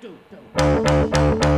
do, do.